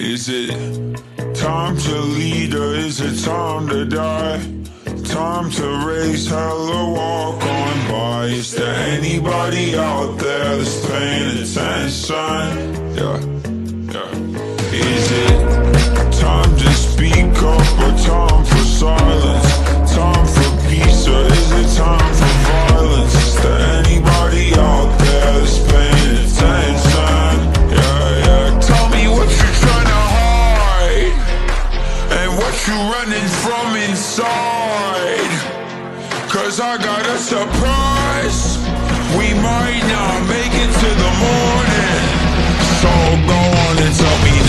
Is it time to lead or is it time to die? Time to raise hell or walk on by. Is there anybody out there that's paying attention? Yeah, yeah. Is it time to speak up or time for silence? you running from inside. Cause I got a surprise. We might not make it to the morning. So go on and tell me.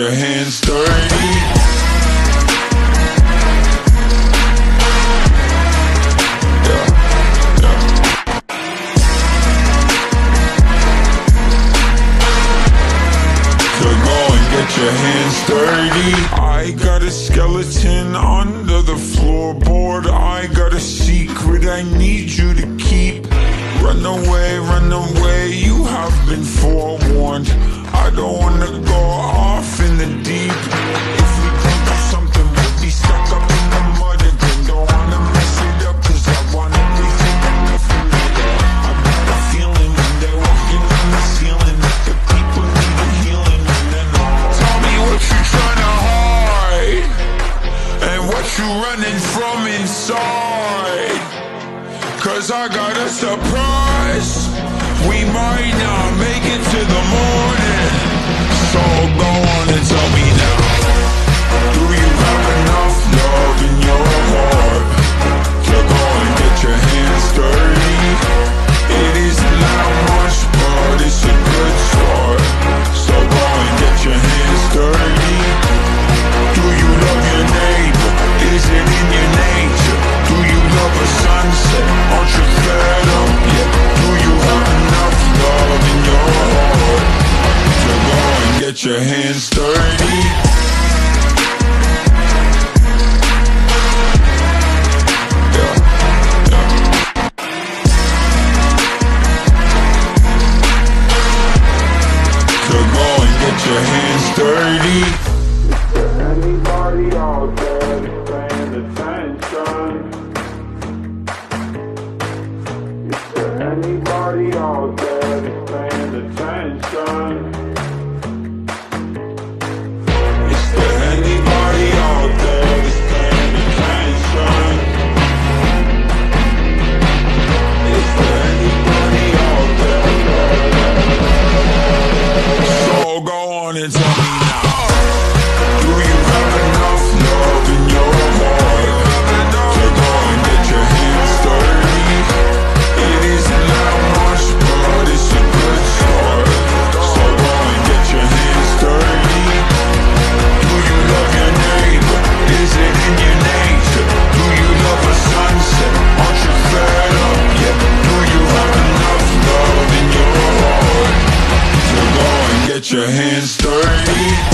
your hands dirty. your hands dirty. I got a skeleton under the floorboard. I got a secret I need you to keep. Run away, run away, you have been forewarned. I don't Cause I got a surprise. We might not make it to the morning. So go on and your hands dirty. Anybody out there paying attention? Is there anybody out there paying attention? It's on me. yeah.